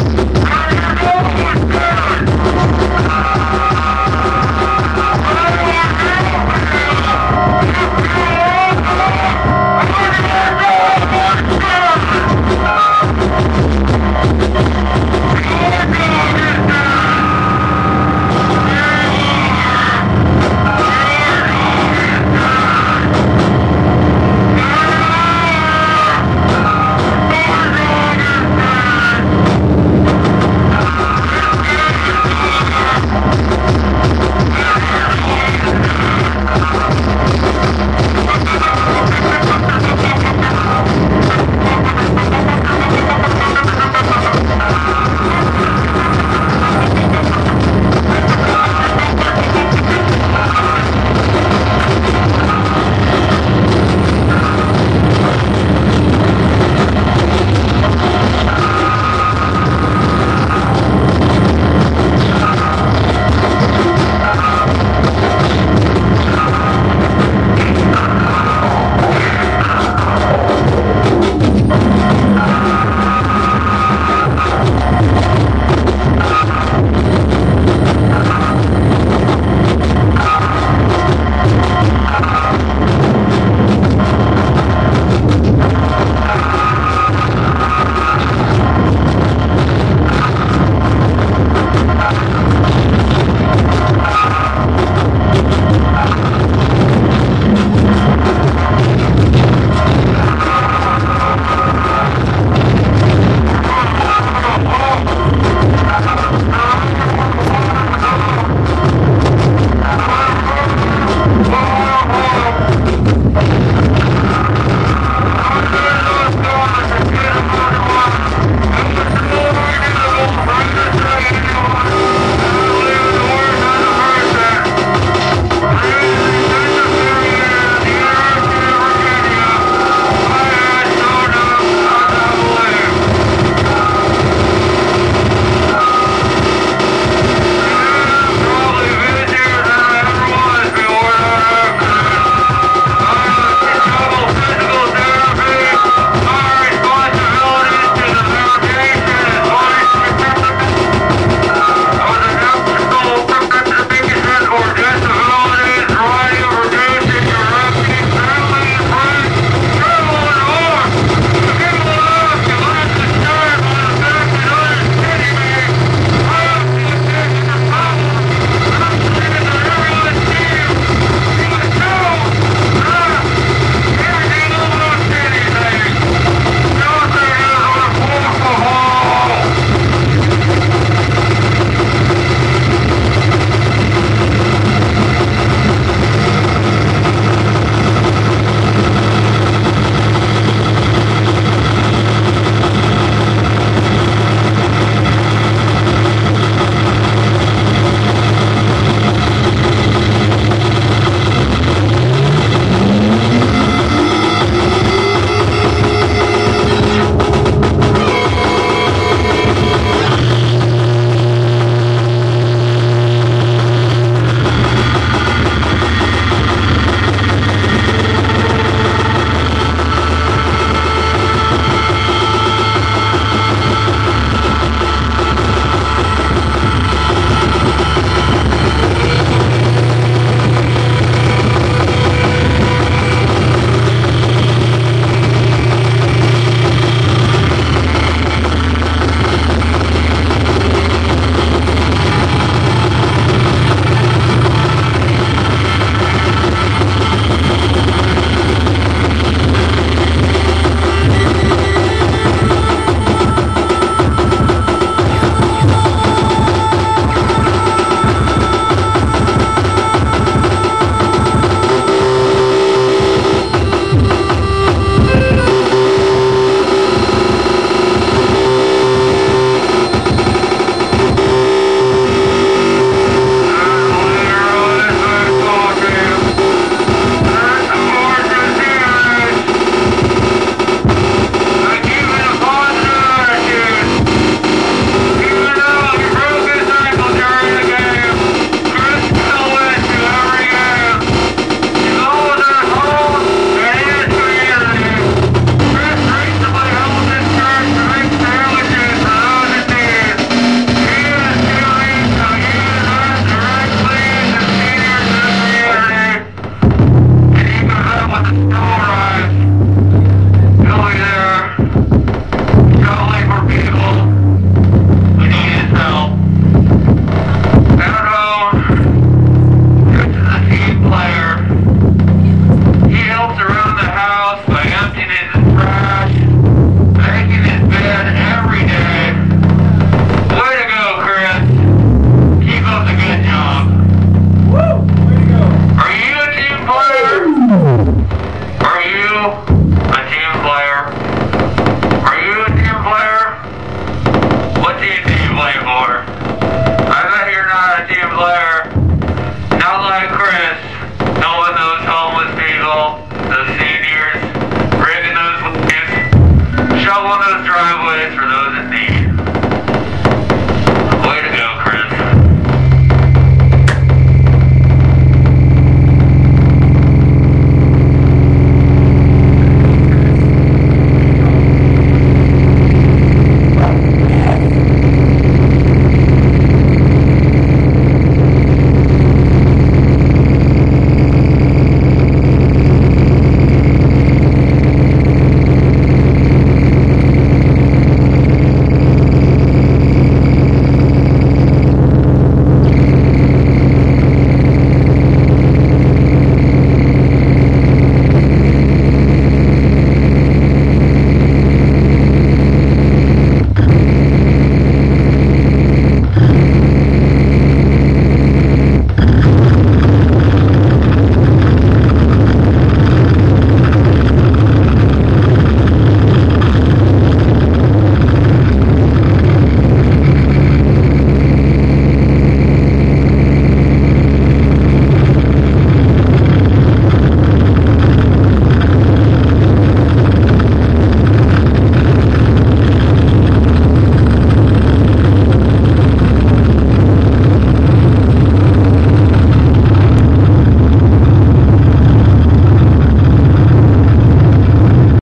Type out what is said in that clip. Yes!